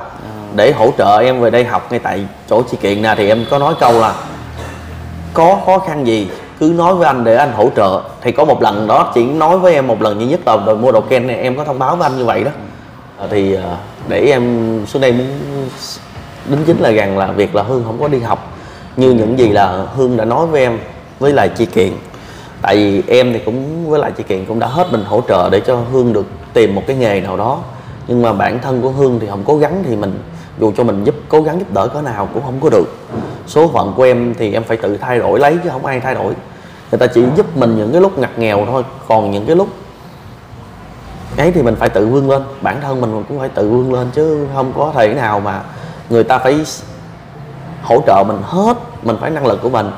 [SPEAKER 2] để hỗ trợ em về đây học ngay tại chỗ chị kiện nè thì em có nói câu là có khó khăn gì cứ nói với anh để anh hỗ trợ. Thì có một lần đó chị nói với em một lần duy nhất là đòi mua đồ ken này, em có thông báo với anh như vậy đó. À, thì à, để em xuống đây muốn đính chính là rằng là việc là hương không có đi học. Như những gì là hương đã nói với em với lại chị kiện. Tại vì em thì cũng, với lại chị kiện cũng đã hết mình hỗ trợ để cho hương được tìm một cái nghề nào đó. Nhưng mà bản thân của hương thì không cố gắng thì mình, dù cho mình giúp, cố gắng giúp đỡ cỡ nào cũng không có được. Số phận của em thì em phải tự thay đổi lấy chứ không ai thay đổi người ta chỉ giúp mình những cái lúc ngặt nghèo thôi còn những cái lúc ấy thì mình phải tự vươn lên. Bản thân mình cũng phải tự vươn lên chứ không có thể nào mà người ta phải hỗ trợ mình hết mình phải năng lực của mình.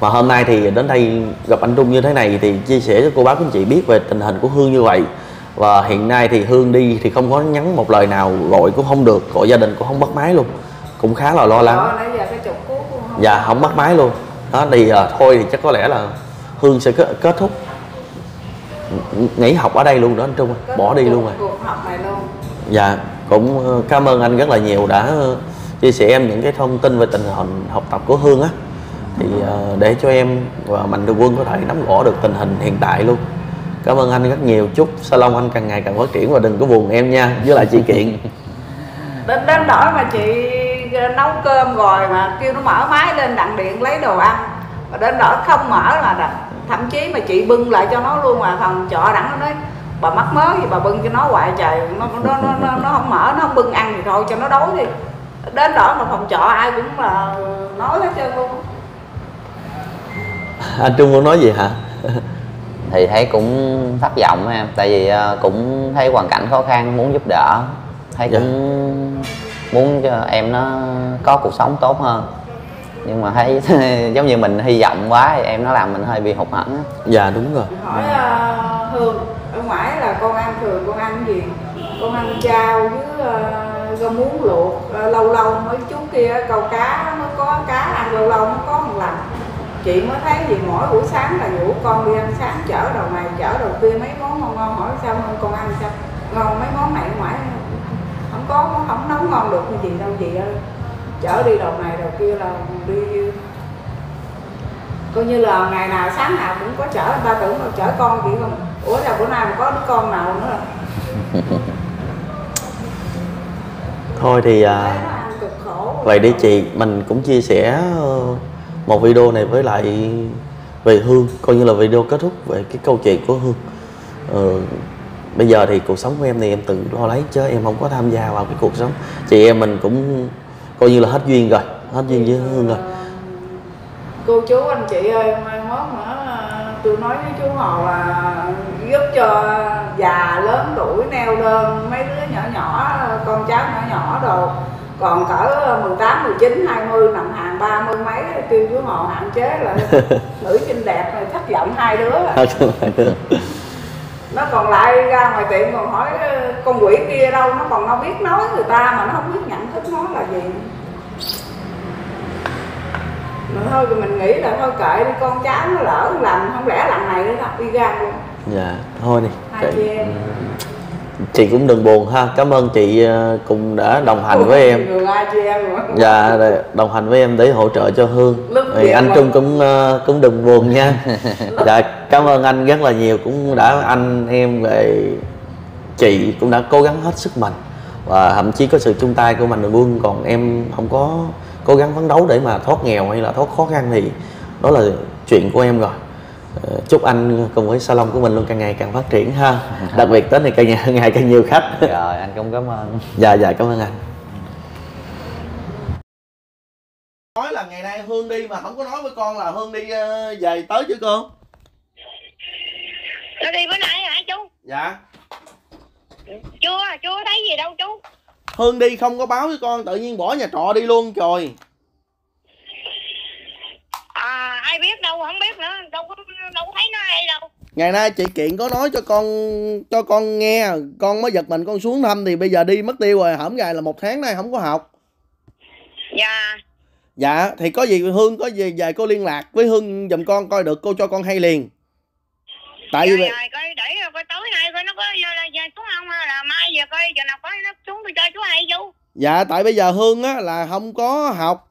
[SPEAKER 2] Mà hôm nay thì đến đây gặp anh Trung như thế này thì chia sẻ cho cô bác anh chị biết về tình hình của Hương như vậy. Và hiện nay thì hương đi thì không có nhắn một lời nào gọi cũng không được gọi gia đình cũng không bắt máy luôn. Cũng khá là lo lắng. Dạ không bắt máy luôn. Đó thì à, thôi thì chắc có lẽ là hương sẽ kết, kết thúc. Nghỉ học ở đây luôn đó anh trung
[SPEAKER 1] Kết
[SPEAKER 2] bỏ đi luôn rồi. dạ cũng ờ, cảm ơn anh rất là nhiều đã ờ, chia sẻ em những cái thông tin về tình hình học tập của hương á. Thì ờ, để cho em và mạnh thường quân có thể nắm rõ được tình hình hiện tại luôn. Cảm ơn anh rất nhiều. Chúc salon anh càng ngày càng phát triển và đừng có buồn em nha với lại chị kiện. (laughs)
[SPEAKER 1] Đến đến đó mà chị nấu cơm rồi mà kêu nó mở máy lên đặng điện lấy đồ ăn. Mà đến đó không mở là đặng, thậm chí mà chị bưng lại cho nó luôn mà phòng trọ đặng nó nói bà mắc mớ gì bà bưng cho nó hoài trời nó nó nó nó, nó không mở nó không bưng ăn thì thôi cho nó đói đi. Đến đó mà phòng trọ ai cũng là nói hết trơn luôn.
[SPEAKER 2] Anh trung muốn nói gì hả?
[SPEAKER 3] Thì thấy cũng thất vọng em tại vì ờ, cũng thấy hoàn cảnh khó khăn muốn giúp đỡ. Thấy
[SPEAKER 2] Dạ.
[SPEAKER 3] cũng muốn cho em nó có cuộc sống tốt hơn nhưng mà thấy (laughs) giống như mình hy vọng quá thì em nó làm mình hơi bị hụt hẫng á.
[SPEAKER 2] Dạ đúng rồi.
[SPEAKER 1] Hỏi ờ, hương ở ngoài là con ăn thường con ăn gì? Con ăn chao với uh, rau muống luộc Ờ, lâu lâu mấy chú kia câu cá nó có cá ăn lâu lâu nó có một lần. Chị mới thấy gì mỗi buổi sáng là rủ con đi ăn sáng chở đầu này chở đầu kia mấy món ngon ngon. Hỏi sao hơn con ăn sao? Ngon mấy món này ở ngoài không có không nấu ngon được như gì đâu chị ơi chở đi đầu này đầu kia là đi coi như là ngày nào sáng nào cũng có chở. Ta tưởng là chở con chị không? Ủa là bữa nay mà có đứa con nào nữa? (laughs)
[SPEAKER 2] Thôi thì à, vậy đi chị. Mình cũng chia sẻ ờ, một video này với lại về hương coi như là video kết thúc về cái câu chuyện của hương. Ờ, bây giờ thì cuộc sống của em thì em tự lo lấy chứ em không có tham gia vào cái cuộc sống. Chị em mình cũng coi như là hết duyên rồi hết duyên với hương rồi.
[SPEAKER 1] Cô chú anh chị ơi mai mốt nữa ờ, tôi nói với chú Hồ là giúp cho già lớn tuổi neo đơn mấy đứa nhỏ nhỏ con cháu nhỏ nhỏ đồ. Còn cỡ 18, 19, 20 nằm hàng 30 mấy kêu chú Hồ hạn chế lại nữ xinh đẹp này thất vọng hai đứa. À. nó còn lại ra ngoài tiệm còn hỏi "Ờ, con quỷ kia đâu? Nó còn đâu biết nói người ta mà nó không biết nhận thức nó là gì. Mà thôi thì mình nghĩ là thôi kệ đi con cháu nó lỡ làm không lẽ lần này nữa đâu đi ra luôn.
[SPEAKER 2] Dạ thôi đi
[SPEAKER 1] hai chị em
[SPEAKER 2] chị cũng đừng buồn ha. Cảm ơn chị ờ, cùng đã đồng hành với em. Dạ đồng hành với em để hỗ trợ cho hương.
[SPEAKER 1] Lúc
[SPEAKER 2] thì anh trung cũng ờ, cũng đừng buồn nha. (laughs) Dạ cảm ơn anh rất là nhiều. Cũng đã anh em về chị cũng đã cố gắng hết sức mình và thậm chí có sự chung tay của mình quân. Còn em không có cố gắng phấn đấu để mà thoát nghèo hay là thoát khó khăn thì đó là chuyện của em rồi chúc anh cùng với salon của mình luôn càng ngày càng phát triển ha. (laughs) Đặc biệt tết này càng ngày, ngày càng nhiều khách.
[SPEAKER 3] Rồi anh cũng cảm ơn.
[SPEAKER 2] Dạ dạ cảm ơn anh. Nói là ngày nay hương đi mà không có nói với con là hương đi ờ, về tới chứ con
[SPEAKER 4] nó đi bữa nay hả chú?
[SPEAKER 2] Dạ.
[SPEAKER 4] Chưa chưa thấy gì đâu chú.
[SPEAKER 2] Hương đi không có báo với con tự nhiên bỏ nhà trọ đi luôn trời
[SPEAKER 4] à ai biết đâu không biết nữa. Đâu có đâu có thấy nó hay đâu.
[SPEAKER 2] Ngày nay chị kiện có nói cho con cho con nghe. Con mới giật mình con xuống thăm thì bây giờ đi mất tiêu rồi. Hổm gài là một tháng nay không có học.
[SPEAKER 4] Dạ.
[SPEAKER 2] Dạ thì có gì hương có gì về cô liên lạc với hương giùm con coi được cô cho con hay liền. Tại vì
[SPEAKER 4] rồi, rồi coi để coi tối nay coi nó có giờ xuống không là mai giờ coi giờ nào có nó xuống tôi cho chú hay chú.
[SPEAKER 2] Dạ tại bây giờ Hương á là không có học.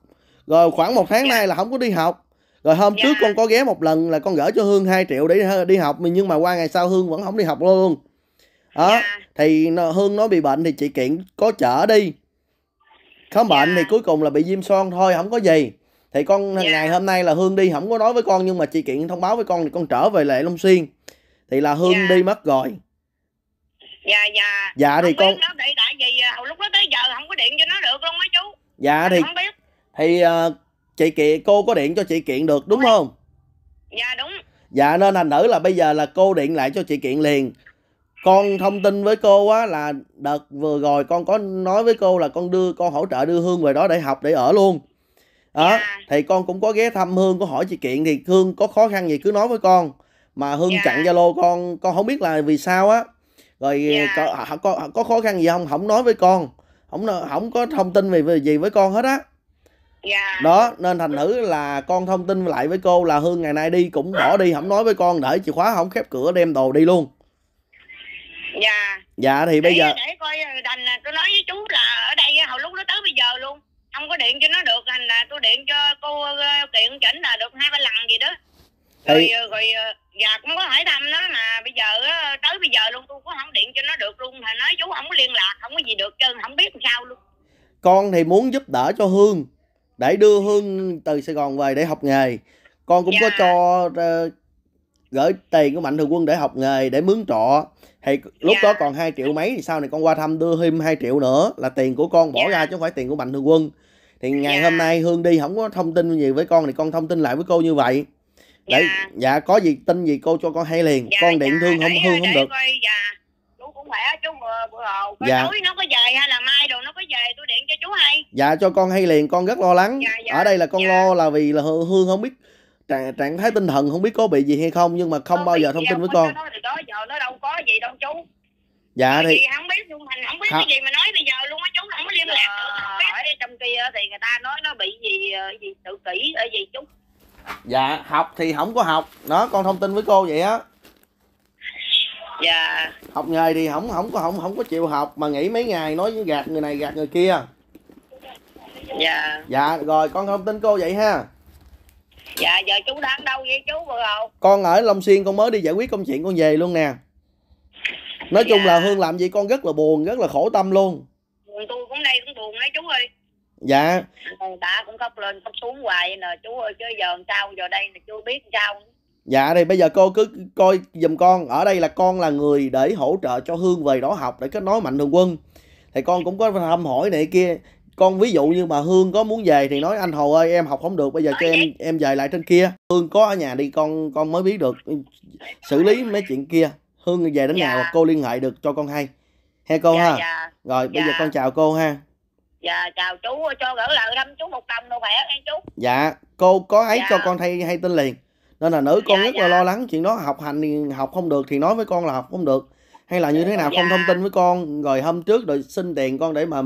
[SPEAKER 2] Rồi khoảng một tháng nay là không có đi học Rồi hôm
[SPEAKER 4] Dạ.
[SPEAKER 2] trước con có ghé một lần là con gửi cho Hương 2 triệu để đi học Nhưng mà qua ngày sau Hương vẫn không đi học luôn Đó
[SPEAKER 4] Dạ.
[SPEAKER 2] Thì nó, Hương nó bị bệnh thì chị Kiện có chở đi bệnh
[SPEAKER 4] Dạ.
[SPEAKER 2] thì cuối cùng là bị viêm son thôi không có gì Thì con
[SPEAKER 4] Dạ.
[SPEAKER 2] ngày hôm nay là Hương đi không có nói với con Nhưng mà chị Kiện thông báo với con thì con trở về lại Long Xuyên Thì là Hương
[SPEAKER 4] Dạ.
[SPEAKER 2] đi mất rồi
[SPEAKER 4] dạ dạ
[SPEAKER 2] Dạ thì con
[SPEAKER 4] đó tại vì à, lúc đó tới giờ không có điện cho nó được luôn á chú
[SPEAKER 2] Dạ thì
[SPEAKER 4] không biết
[SPEAKER 2] thì ờ, chị Kiện cô có điện cho chị Kiện được đúng không?
[SPEAKER 4] Dạ đúng.
[SPEAKER 2] Dạ nên thành thử là bây giờ là cô điện lại cho chị Kiện liền. Con thông tin với cô á là đợt vừa rồi con có nói với cô là con đưa con hỗ trợ đưa Hương về đó để học để ở luôn. Đó
[SPEAKER 4] Dạ.
[SPEAKER 2] thì con cũng có ghé thăm Hương có hỏi chị Kiện thì Hương có khó khăn gì cứ nói với con. Mà Hương
[SPEAKER 4] Dạ.
[SPEAKER 2] chặn Zalo con con không biết là vì sao á. Rồi
[SPEAKER 4] Dạ.
[SPEAKER 2] có, có có khó khăn gì không? Không nói với con. Không không có thông tin về, về gì với con hết á
[SPEAKER 4] dạ.
[SPEAKER 2] Đó nên thành thử là con thông tin lại với cô là hương ngày nay đi cũng bỏ đi không nói với con để chìa khóa không khép cửa đem đồ đi luôn.
[SPEAKER 4] Dạ.
[SPEAKER 2] Dạ thì bây
[SPEAKER 4] để,
[SPEAKER 2] giờ
[SPEAKER 4] để coi đành là tôi nói với chú là ở đây hồi lúc đó tới bây giờ luôn. Không có điện cho nó được thành là tôi điện cho cô ờ, kiện chỉnh là được hai ba lần gì đó. Rồi
[SPEAKER 2] Thì-
[SPEAKER 4] ờ, rồi ờ, dạ cũng có hỏi thăm nó mà bây giờ ờ, tới bây giờ luôn tôi cũng không điện cho nó được luôn. Thì nói chú không có liên lạc không có gì được trơn không biết làm sao luôn.
[SPEAKER 2] Con thì muốn giúp đỡ cho hương để đưa hương từ sài gòn về để học nghề con cũng có
[SPEAKER 4] Dạ.
[SPEAKER 2] cho ờ, gửi tiền của mạnh thường quân để học nghề để mướn trọ thì lúc
[SPEAKER 4] Dạ.
[SPEAKER 2] đó còn 2 triệu mấy thì sau này con qua thăm đưa thêm 2 triệu nữa là tiền của con bỏ
[SPEAKER 4] Dạ.
[SPEAKER 2] ra chứ không phải tiền của mạnh thường quân thì ngày
[SPEAKER 4] Dạ.
[SPEAKER 2] hôm nay hương đi không có thông tin gì với con thì con thông tin lại với cô như vậy để
[SPEAKER 4] Dạ.
[SPEAKER 2] dạ có gì tin gì cô cho con hay liền
[SPEAKER 4] dạ,
[SPEAKER 2] con điện
[SPEAKER 4] dạ,
[SPEAKER 2] thương không hương không được
[SPEAKER 4] coi, dạ chú cũng khỏe chú bữa bữa hồ
[SPEAKER 2] Dạ.
[SPEAKER 4] nó có về hay là mai đồ nó có về tôi điện cho chú hay
[SPEAKER 2] dạ cho con hay liền con rất lo lắng.
[SPEAKER 4] Dạ, dạ,
[SPEAKER 2] ở đây là con
[SPEAKER 4] dạ.
[SPEAKER 2] lo là vì là hương không biết trạng, trạng thái tinh thần không biết có bị gì hay không nhưng mà không bao
[SPEAKER 4] biết
[SPEAKER 2] giờ thông tin với con
[SPEAKER 4] thì đó giờ nó đâu có gì đâu chú.
[SPEAKER 2] Dạ thì
[SPEAKER 4] không biết luôn thành không biết
[SPEAKER 2] Hả?
[SPEAKER 4] cái gì mà nói bây giờ luôn á chú. Không có liên lạc được không biết
[SPEAKER 5] hỏi trong kia thì người ta nói nó bị gì ờ, gì tự kỷ ở gì chú.
[SPEAKER 2] Dạ học thì không có học. Đó con thông tin với cô vậy á.
[SPEAKER 5] Dạ.
[SPEAKER 2] Học nghề thì không không có không không có chịu học mà nghỉ mấy ngày nói với gạt người này gạt người kia
[SPEAKER 5] dạ.
[SPEAKER 2] Dạ rồi con thông tin cô vậy ha.
[SPEAKER 5] Dạ giờ chú đang đâu vậy chú vừa hồ
[SPEAKER 2] con ở long xuyên con mới đi giải quyết công chuyện con về luôn nè. Nói chung
[SPEAKER 5] Dạ.
[SPEAKER 2] là hương làm gì con rất là buồn rất là khổ tâm luôn.
[SPEAKER 4] Tôi cũng đây cũng buồn đấy chú ơi.
[SPEAKER 2] Dạ.
[SPEAKER 5] Người ta cũng khóc lên khóc xuống hoài nè chú ơi chứ giờ làm sao giờ đây là chưa biết làm sao
[SPEAKER 2] Dạ thì bây giờ cô cứ coi giùm con. Ở đây là con là người để hỗ trợ cho Hương về đó học Để kết nối mạnh thường quân. Thì con cũng có thăm hỏi này kia Con ví dụ như mà Hương có muốn về Thì nói anh Hồ ơi em học không được Bây giờ cho em em về lại trên kia Hương có ở nhà đi con con mới biết được Xử lý mấy chuyện kia Hương về đến nhà
[SPEAKER 5] Dạ.
[SPEAKER 2] hoặc cô liên hệ được cho con hay Hay cô
[SPEAKER 5] dạ
[SPEAKER 2] ha
[SPEAKER 5] dạ
[SPEAKER 2] Rồi bây giờ
[SPEAKER 5] Dạ.
[SPEAKER 2] con chào cô ha
[SPEAKER 5] dạ chào chú cho gửi lời thăm chú một đồng đâu khỏe nghe chú
[SPEAKER 2] Dạ cô có ấy
[SPEAKER 5] Dạ.
[SPEAKER 2] cho con thay hay tin liền Nên là nữ con
[SPEAKER 5] Dạ,
[SPEAKER 2] rất là
[SPEAKER 5] dạ.
[SPEAKER 2] lo lắng chuyện đó học hành thì học không được thì nói với con là học không được hay là như thế nào không
[SPEAKER 5] Dạ.
[SPEAKER 2] thông tin với con rồi hôm trước rồi xin tiền con để mà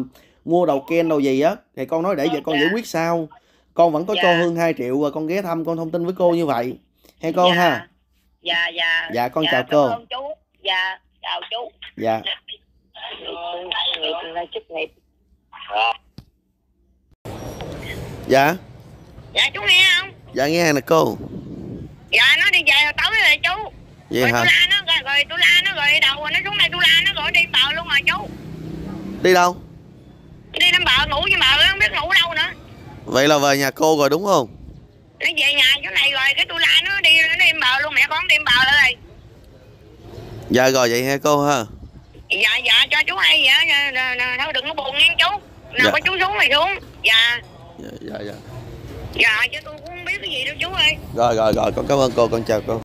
[SPEAKER 2] mua đầu ken đầu gì á thì con nói để vậy con
[SPEAKER 5] Dạ.
[SPEAKER 2] giải quyết sau con vẫn có cho
[SPEAKER 5] Dạ.
[SPEAKER 2] Hương 2 triệu và con ghé thăm con thông tin với cô như vậy. Hay cô
[SPEAKER 5] dạ.
[SPEAKER 2] ha?
[SPEAKER 5] Dạ dạ.
[SPEAKER 2] Dạ, con chào
[SPEAKER 5] cảm
[SPEAKER 2] cô.
[SPEAKER 5] ơn chú. Dạ chào chú.
[SPEAKER 2] Dạ. Dạ.
[SPEAKER 4] Dạ chú nghe không?
[SPEAKER 2] Dạ nghe nè cô.
[SPEAKER 4] Dạ nó đi về rồi tối rồi chú.
[SPEAKER 2] Vậy
[SPEAKER 4] rồi
[SPEAKER 2] hả?
[SPEAKER 4] Tôi la nó rồi, rồi tôi la nó rồi đầu rồi nó xuống đây tôi la nó rồi đi bờ luôn rồi chú.
[SPEAKER 2] Đi đâu
[SPEAKER 4] đi đến bờ ngủ với bờ không biết ngủ đâu nữa.
[SPEAKER 2] Vậy là về nhà cô rồi đúng không?
[SPEAKER 4] Nó về nhà chỗ này rồi cái tôi la nó đi nó đi bờ luôn mẹ con đi bờ lại rồi.
[SPEAKER 2] Dạ rồi vậy ha cô ha?
[SPEAKER 4] Dạ dạ cho chú hay vậy Nè, nè, nè, thôi đừng có buồn nghe chú. Nào
[SPEAKER 2] Dạ.
[SPEAKER 4] có chú xuống thì xuống. Dạ.
[SPEAKER 2] Dạ dạ dạ.
[SPEAKER 4] Dạ chứ tôi cũng không biết cái gì đâu chú ơi.
[SPEAKER 2] Rồi rồi rồi con cảm ơn cô con chào cô